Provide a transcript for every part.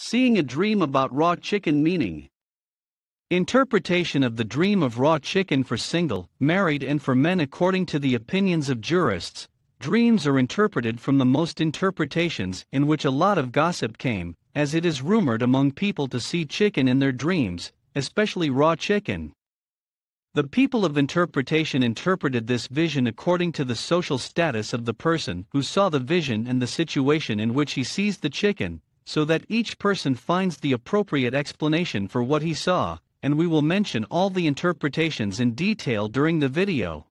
Seeing a dream about raw chicken meaning. Interpretation of the dream of raw chicken for single, married, and for men according to the opinions of jurists. Dreams are interpreted from the most interpretations in which a lot of gossip came, as it is rumored among people to see chicken in their dreams, especially raw chicken. The people of interpretation interpreted this vision according to the social status of the person who saw the vision and the situation in which he sees the chicken, so that each person finds the appropriate explanation for what he saw, and we will mention all the interpretations in detail during the video.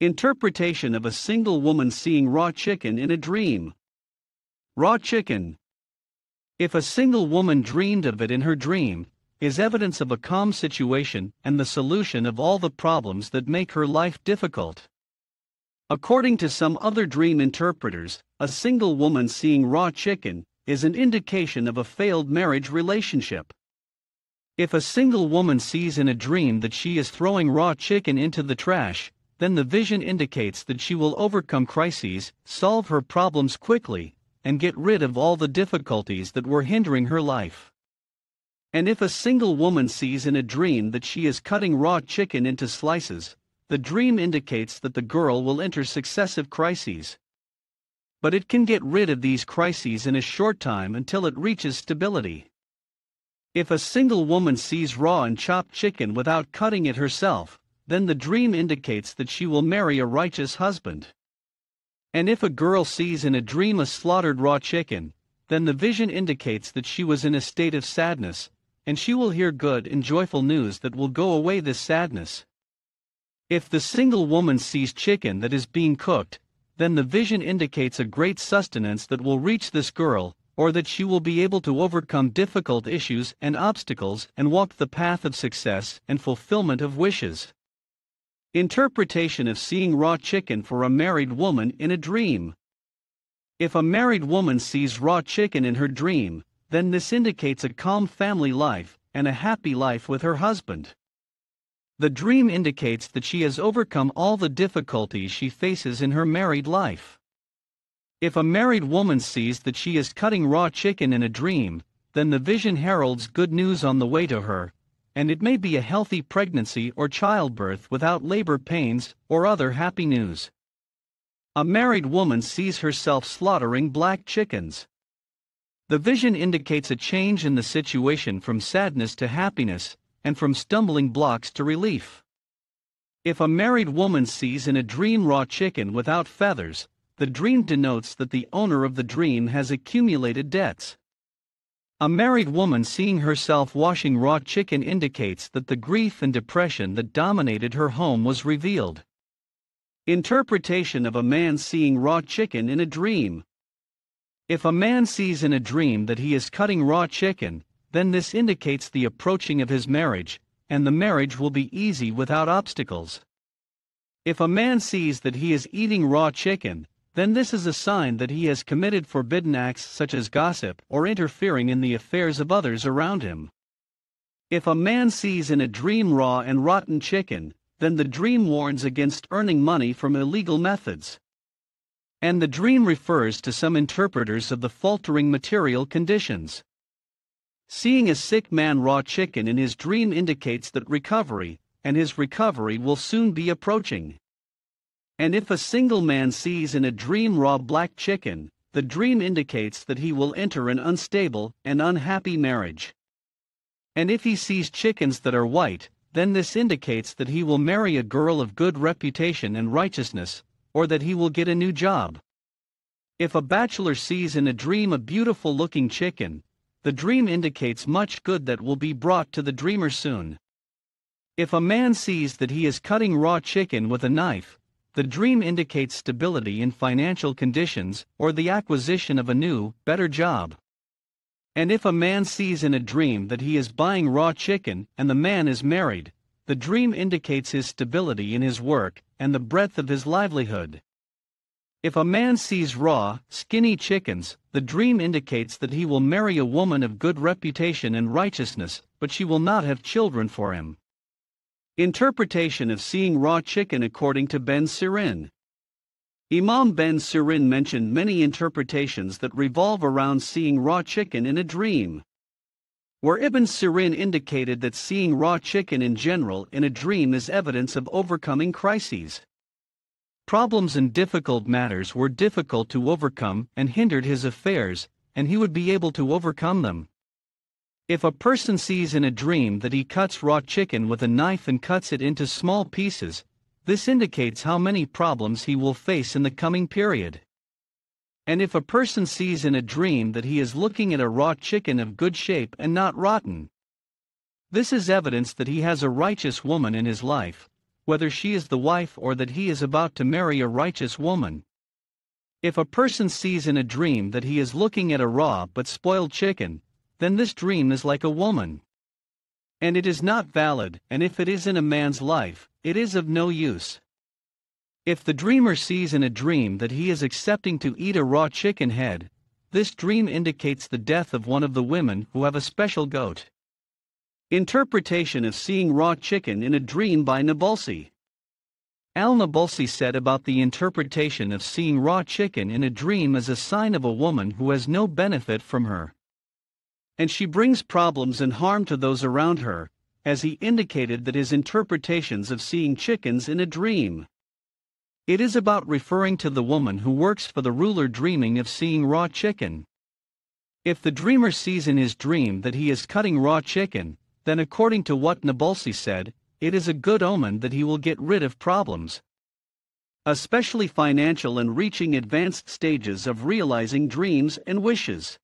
Interpretation of a single woman seeing raw chicken in a dream. Raw chicken. If a single woman dreamed of it in her dream, is evidence of a calm situation and the solution of all the problems that make her life difficult. According to some other dream interpreters, a single woman seeing raw chicken is an indication of a failed marriage relationship. If a single woman sees in a dream that she is throwing raw chicken into the trash, then the vision indicates that she will overcome crises, solve her problems quickly, and get rid of all the difficulties that were hindering her life. And if a single woman sees in a dream that she is cutting raw chicken into slices, the dream indicates that the girl will enter successive crises, but it can get rid of these crises in a short time until it reaches stability. If a single woman sees raw and chopped chicken without cutting it herself, then the dream indicates that she will marry a righteous husband. And if a girl sees in a dream a slaughtered raw chicken, then the vision indicates that she was in a state of sadness, and she will hear good and joyful news that will go away this sadness. If the single woman sees chicken that is being cooked, then the vision indicates a great sustenance that will reach this girl, or that she will be able to overcome difficult issues and obstacles and walk the path of success and fulfillment of wishes. Interpretation of seeing raw chicken for a married woman in a dream. If a married woman sees raw chicken in her dream, then this indicates a calm family life and a happy life with her husband. The dream indicates that she has overcome all the difficulties she faces in her married life. If a married woman sees that she is cutting raw chicken in a dream, then the vision heralds good news on the way to her, and it may be a healthy pregnancy or childbirth without labor pains or other happy news. A married woman sees herself slaughtering black chickens. The vision indicates a change in the situation from sadness to happiness, and from stumbling blocks to relief. If a married woman sees in a dream raw chicken without feathers, the dream denotes that the owner of the dream has accumulated debts. A married woman seeing herself washing raw chicken indicates that the grief and depression that dominated her home was revealed. Interpretation of a man seeing raw chicken in a dream. If a man sees in a dream that he is cutting raw chicken, then this indicates the approaching of his marriage, and the marriage will be easy without obstacles. If a man sees that he is eating raw chicken, then this is a sign that he has committed forbidden acts such as gossip or interfering in the affairs of others around him. If a man sees in a dream raw and rotten chicken, then the dream warns against earning money from illegal methods. And the dream refers to some interpreters of the faltering material conditions. Seeing a sick man raw chicken in his dream indicates that recovery, and his recovery will soon be approaching. And if a single man sees in a dream raw black chicken, the dream indicates that he will enter an unstable and unhappy marriage. And if he sees chickens that are white, then this indicates that he will marry a girl of good reputation and righteousness, or that he will get a new job. If a bachelor sees in a dream a beautiful looking chicken, the dream indicates much good that will be brought to the dreamer soon. If a man sees that he is cutting raw chicken with a knife, the dream indicates stability in financial conditions or the acquisition of a new, better job. And if a man sees in a dream that he is buying raw chicken and the man is married, the dream indicates his stability in his work and the breadth of his livelihood. If a man sees raw, skinny chickens, the dream indicates that he will marry a woman of good reputation and righteousness, but she will not have children for him. Interpretation of seeing raw chicken according to Ben Sirin. Imam Ben Sirin mentioned many interpretations that revolve around seeing raw chicken in a dream. Where Ibn Sirin indicated that seeing raw chicken in general in a dream is evidence of overcoming crises. Problems and difficult matters were difficult to overcome and hindered his affairs, and he would be able to overcome them. If a person sees in a dream that he cuts raw chicken with a knife and cuts it into small pieces, this indicates how many problems he will face in the coming period. And if a person sees in a dream that he is looking at a raw chicken of good shape and not rotten, this is evidence that he has a righteous woman in his life, whether she is the wife or that he is about to marry a righteous woman. If a person sees in a dream that he is looking at a raw but spoiled chicken, then this dream is like a woman. And it is not valid, and if it is in a man's life, it is of no use. If the dreamer sees in a dream that he is accepting to eat a raw chicken head, this dream indicates the death of one of the women who have a special goat. Interpretation of seeing raw chicken in a dream by Nabulsi. Al Nabulsi said about the interpretation of seeing raw chicken in a dream as a sign of a woman who has no benefit from her. And she brings problems and harm to those around her, as he indicated that his interpretations of seeing chickens in a dream. It is about referring to the woman who works for the ruler dreaming of seeing raw chicken. If the dreamer sees in his dream that he is cutting raw chicken, then according to what Nabulsi said, it is a good omen that he will get rid of problems. Especially financial and reaching advanced stages of realizing dreams and wishes.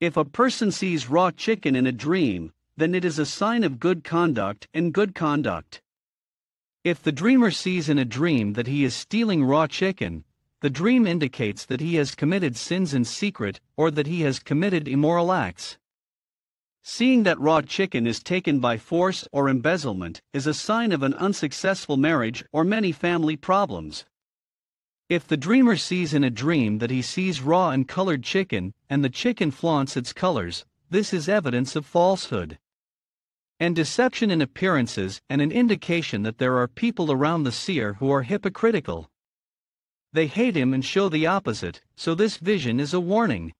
If a person sees raw chicken in a dream, then it is a sign of good conduct and good conduct. If the dreamer sees in a dream that he is stealing raw chicken, the dream indicates that he has committed sins in secret or that he has committed immoral acts. Seeing that raw chicken is taken by force or embezzlement is a sign of an unsuccessful marriage or many family problems. If the dreamer sees in a dream that he sees raw and colored chicken and the chicken flaunts its colors, this is evidence of falsehood and deception in appearances and an indication that there are people around the seer who are hypocritical. They hate him and show the opposite, so this vision is a warning.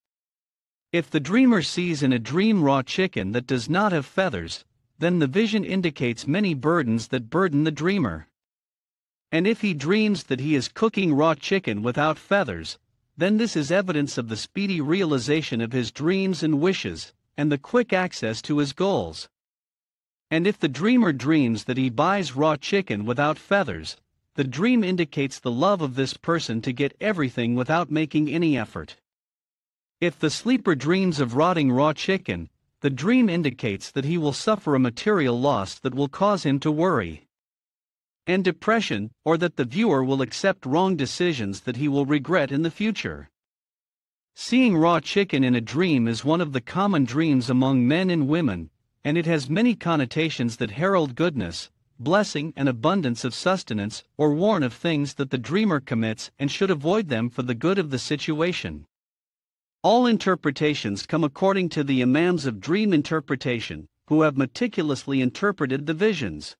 If the dreamer sees in a dream raw chicken that does not have feathers, then the vision indicates many burdens that burden the dreamer. And if he dreams that he is cooking raw chicken without feathers, then this is evidence of the speedy realization of his dreams and wishes, and the quick access to his goals. And if the dreamer dreams that he buys raw chicken without feathers, the dream indicates the love of this person to get everything without making any effort. If the sleeper dreams of rotting raw chicken, the dream indicates that he will suffer a material loss that will cause him to worry and depression, or that the viewer will accept wrong decisions that he will regret in the future. Seeing raw chicken in a dream is one of the common dreams among men and women, and it has many connotations that herald goodness, blessing, and abundance of sustenance, or warn of things that the dreamer commits and should avoid them for the good of the situation. All interpretations come according to the Imams of dream interpretation, who have meticulously interpreted the visions.